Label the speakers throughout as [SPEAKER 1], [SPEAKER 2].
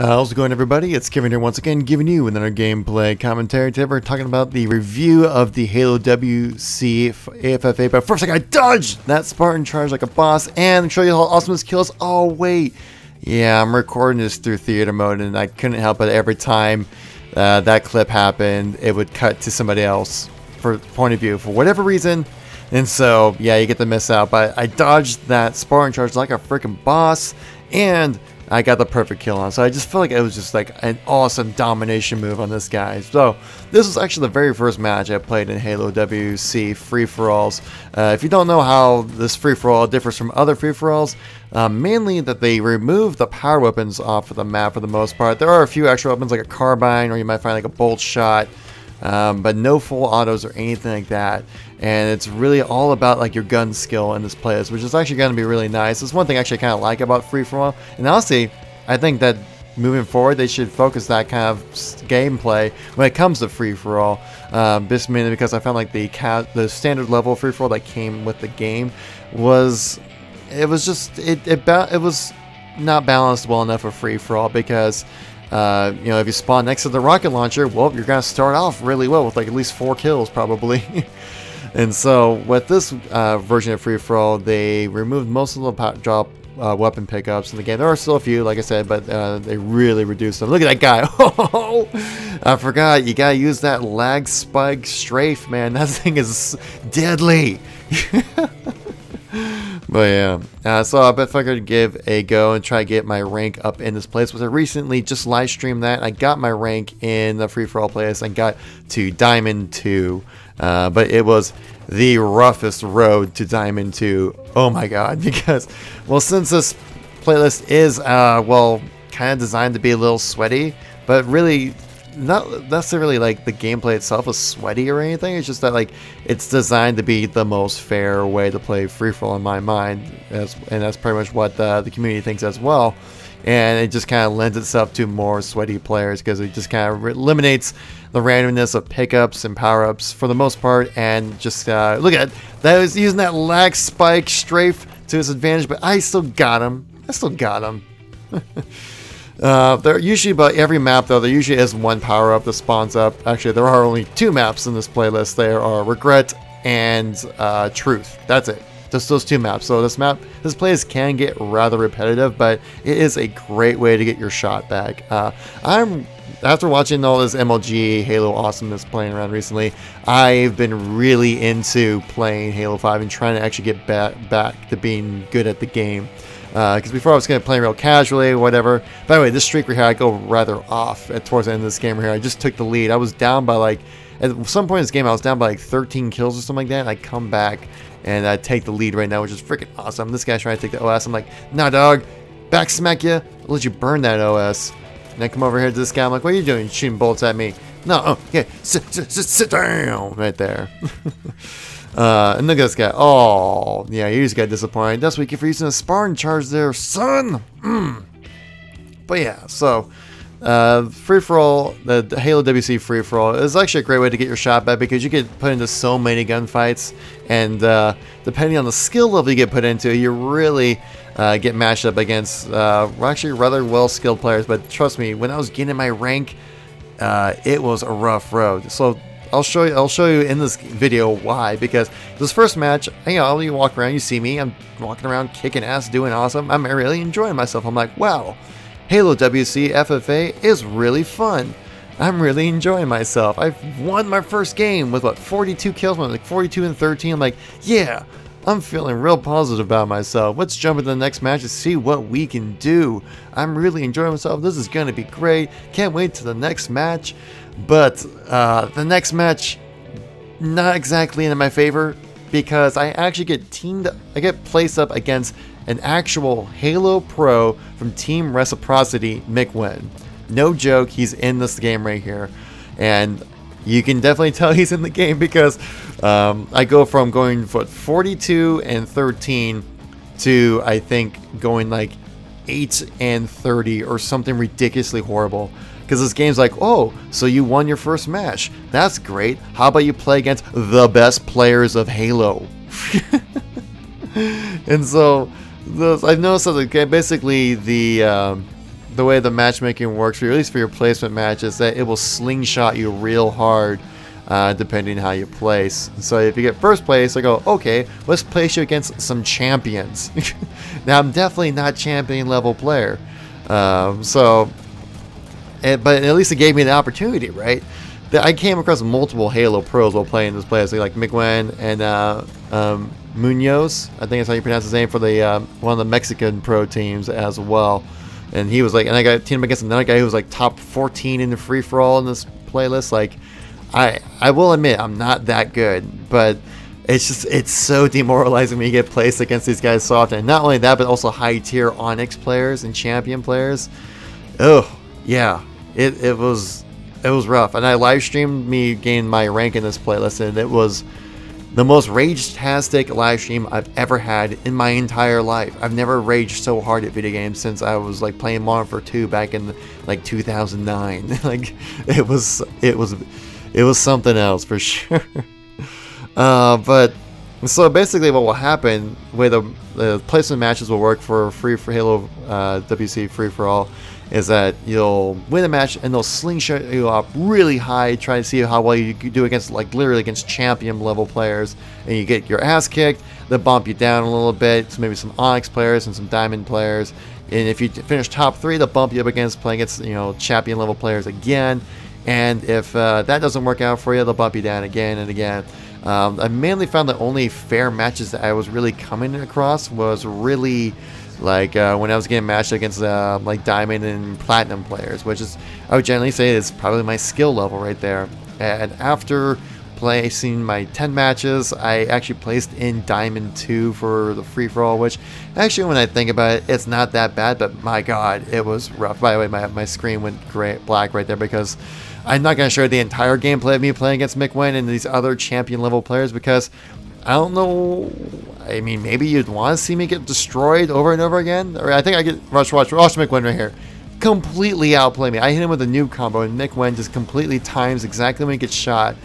[SPEAKER 1] How's it going everybody? It's Kevin here once again giving you another gameplay commentary. Today we're talking about the review of the Halo WC AFFA. But first I gotta dodge that Spartan charge like a boss and show you how awesome this kills. Oh wait. Yeah, I'm recording this through theater mode and I couldn't help it every time uh, that clip happened, it would cut to somebody else for point of view for whatever reason. And so, yeah, you get to miss out. But I dodged that Spartan charge like a freaking boss and I got the perfect kill on. So I just feel like it was just like an awesome domination move on this guy. So this was actually the very first match I played in Halo WC free-for-alls. Uh, if you don't know how this free-for-all differs from other free-for-alls, uh, mainly that they remove the power weapons off of the map for the most part. There are a few extra weapons like a carbine or you might find like a bolt shot. Um, but no full autos or anything like that. And it's really all about like your gun skill in this playlist, which is actually going to be really nice. It's one thing I actually kind of like about free for all. And honestly, I think that moving forward, they should focus that kind of gameplay when it comes to free for all. Um, just mainly because I found like the the standard level free for all that came with the game was it was just it it, it was not balanced well enough for free for all because uh, you know, if you spawn next to the rocket launcher, well, you're to start off really well with like at least four kills probably. and so with this uh, version of Free For All, they removed most of the drop uh, weapon pickups in the game. There are still a few, like I said, but uh, they really reduced them. Look at that guy. Oh, I forgot. You got to use that lag spike strafe, man. That thing is deadly. But yeah, uh, so I bet I could give a go and try to get my rank up in this place, which I recently just live streamed that. I got my rank in the free for all place and got to Diamond 2. Uh, but it was the roughest road to Diamond 2. Oh my god, because, well, since this playlist is, uh, well, kind of designed to be a little sweaty, but really not necessarily like the gameplay itself is sweaty or anything. It's just that like it's designed to be the most fair way to play free for all in my mind, as, and that's pretty much what the, the community thinks as well. And it just kind of lends itself to more sweaty players because it just kind of eliminates the randomness of pickups and power ups for the most part. And just uh, look at that was using that lag spike strafe to his advantage, but I still got him. I still got him. Uh, there usually about every map though there usually is one power up that spawns up. Actually, there are only two maps in this playlist. There are Regret and uh, Truth. That's it. Just those two maps. So this map, this playlist can get rather repetitive, but it is a great way to get your shot back. Uh, I'm after watching all this MLG Halo awesomeness playing around recently, I've been really into playing Halo 5 and trying to actually get back back to being good at the game. Because uh, before I was going to play real casually, whatever. By the way, this streak right here, I go rather off at, towards the end of this game here. I just took the lead. I was down by like, at some point in this game, I was down by like 13 kills or something like that. And I come back and I take the lead right now, which is freaking awesome. This guy's trying to take the OS. I'm like, nah, dog, back smack you. Let you burn that OS. And I come over here to this guy. I'm like, what are you doing? Shooting bolts at me. No, oh, yeah, sit, sit, sit, sit down right there. Uh, and look at this guy. Oh, yeah, he just got disappointed. That's get for using a Spartan charge there, son. Mm. But yeah, so uh, free for all, the, the, Halo WC free for all is actually a great way to get your shot back because you get put into so many gunfights, and uh, depending on the skill level you get put into, you really uh, get matched up against uh, actually rather well skilled players. But trust me, when I was getting my rank, uh, it was a rough road. So I'll show you. I'll show you in this video why. Because this first match, you know, you walk around, you see me. I'm walking around, kicking ass, doing awesome. I'm really enjoying myself. I'm like, wow, Halo WC FFA is really fun. I'm really enjoying myself. I've won my first game with what 42 kills, I'm like 42 and 13. I'm like, yeah, I'm feeling real positive about myself. Let's jump into the next match and see what we can do. I'm really enjoying myself. This is going to be great. Can't wait to the next match. But uh, the next match, not exactly in my favor because I actually get teamed, I get placed up against an actual Halo Pro from Team Reciprocity, Mikwen. No joke, he's in this game right here. And you can definitely tell he's in the game because um, I go from going what 42 and 13 to I think going like 8 and 30 or something ridiculously horrible. Because this game's like, oh, so you won your first match. That's great. How about you play against the best players of Halo? and so I've noticed that basically the um, the way the matchmaking works, for at least for your placement matches, that it will slingshot you real hard. Uh, depending how you place. So if you get first place, I go, okay, let's place you against some champions. now I'm definitely not champion level player, um, so, it, but at least it gave me the opportunity, right? That I came across multiple Halo pros while playing this place, like Miguel and uh, um, Munoz. I think that's how you pronounce his name for the uh, one of the Mexican pro teams as well. And he was like, and I got teamed against another guy who was like top 14 in the free for all in this playlist. Like, I I will admit I'm not that good, but it's just it's so demoralizing when you get placed against these guys so often. Not only that, but also high tier Onyx players and champion players. Oh yeah, it it was it was rough. And I live streamed me gain my rank in this playlist, and it was the most rage-tastic live stream I've ever had in my entire life. I've never raged so hard at video games since I was like playing Modern Warfare 2 back in like 2009. like it was it was it was something else for sure. uh, but so basically, what will happen, way the, the placement matches will work for free for Halo uh, WC free for all, is that you'll win a match and they'll slingshot you up really high, try to see how well you do against like literally against champion level players, and you get your ass kicked. They bump you down a little bit, so maybe some Onyx players and some Diamond players. And if you finish top three, they'll bump you up against playing against you know champion level players again. And if uh, that doesn't work out for you, they'll bump you down again and again. Um, I mainly found the only fair matches that I was really coming across was really like uh, when I was getting matched against uh, like diamond and platinum players, which is I would generally say is probably my skill level right there. And after placing my 10 matches, I actually placed in diamond 2 for the free for all, which actually when I think about it, it's not that bad, but my god, it was rough. By the way, my, my screen went gray, black right there because I'm not going to show the entire gameplay of me playing against Mick Mikwen and these other champion level players because I don't know. I mean, maybe you'd want to see me get destroyed over and over again. Or I think I get Rush Watch Rush Mikwen right here. Completely outplay me. I hit him with a noob combo, and Mikwen just completely times exactly when he gets shot.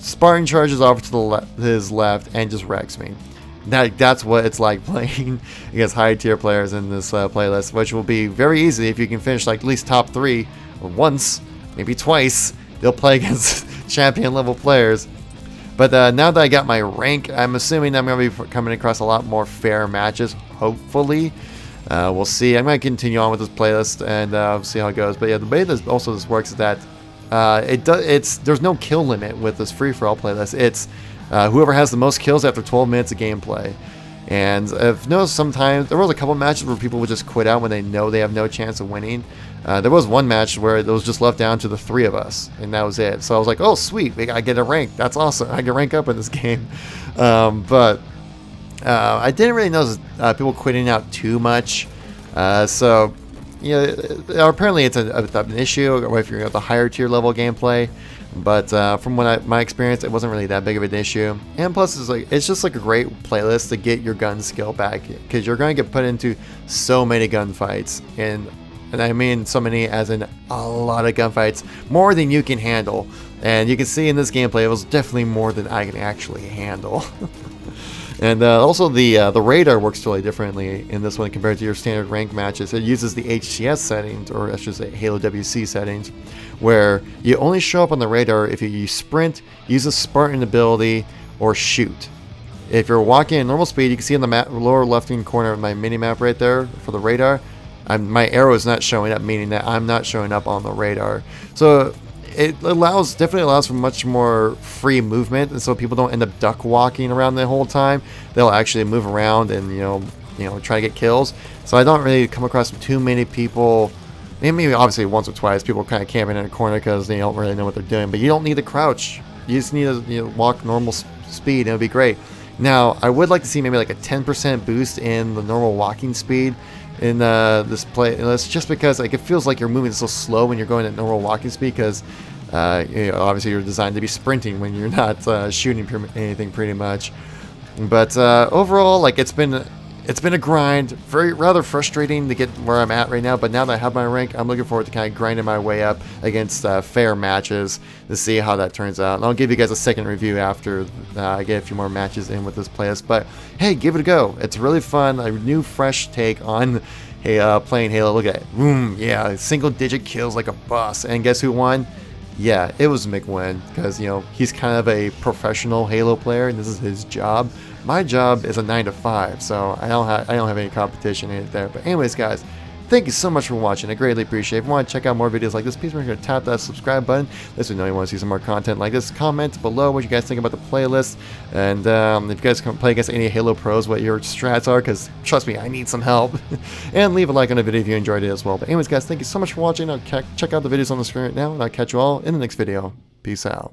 [SPEAKER 1] Spartan charges off to the le his left and just wrecks me. That that's what it's like playing against high tier players in this uh, playlist, which will be very easy if you can finish like at least top three once maybe twice, they'll play against champion level players. But uh, now that I got my rank, I'm assuming I'm going to be coming across a lot more fair matches, hopefully. Uh, we'll see. I'm going to continue on with this playlist and uh, see how it goes. But yeah, the way this also this works is that uh, it does. It's there's no kill limit with this free for all playlist. It's uh, whoever has the most kills after 12 minutes of gameplay. And I've noticed sometimes there was a couple matches where people would just quit out when they know they have no chance of winning. Uh, there was one match where it was just left down to the three of us, and that was it. So I was like, "Oh, sweet! I get a rank. That's awesome. I can rank up in this game." Um, but uh, I didn't really notice uh, people quitting out too much. Uh, so, you know, apparently it's a, a, an issue if you're at the higher tier level gameplay. But uh, from what I, my experience, it wasn't really that big of an issue. And plus, it's like it's just like a great playlist to get your gun skill back because you're going to get put into so many gunfights and and I mean so many as in a lot of gunfights, more than you can handle. And you can see in this gameplay, it was definitely more than I can actually handle. and uh, also the uh, the radar works totally differently in this one compared to your standard rank matches. It uses the HCS settings, or I should say Halo WC settings, where you only show up on the radar if you sprint, use a Spartan ability, or shoot. If you're walking at normal speed, you can see in the map, lower left-hand corner of my mini-map right there for the radar, I'm, my arrow is not showing up, meaning that I'm not showing up on the radar. So it allows definitely allows for much more free movement, and so people don't end up duck walking around the whole time. They'll actually move around and you know you know try to get kills. So I don't really come across too many people. Maybe obviously once or twice people kind of camping in a corner because they don't really know what they're doing. But you don't need to crouch. You just need to you know, walk normal speed, and it'll be great. Now I would like to see maybe like a 10% boost in the normal walking speed in uh, this play. It's just because like it feels like you're moving so slow when you're going at normal walking speed because uh, you know, obviously you're designed to be sprinting when you're not uh, shooting anything pretty much. But uh, overall, like it's been it's been a grind, very rather frustrating to get where I'm at right now. But now that I have my rank, I'm looking forward to kind of grinding my way up against uh, fair matches to see how that turns out. And I'll give you guys a second review after uh, I get a few more matches in with this playlist. But hey, give it a go. It's really fun. A new, fresh take on hey, uh, playing Halo. Look at it. Boom, yeah, single digit kills like a boss. And guess who won? Yeah, it was Mikwen because you know he's kind of a professional Halo player, and this is his job. My job is a nine to five, so I don't have I don't have any competition in it there. But anyways, guys, Thank you so much for watching. I greatly appreciate it. If you want to check out more videos like this, please make sure to tap that subscribe button. This would know you want to see some more content like this. Comment below what you guys think about the playlist. And um, if you guys can play against any Halo pros, what your strats are, because trust me, I need some help. and leave a like on the video if you enjoyed it as well. But anyways, guys, thank you so much for watching. I'll check out the videos on the screen right now, and I'll catch you all in the next video. Peace out.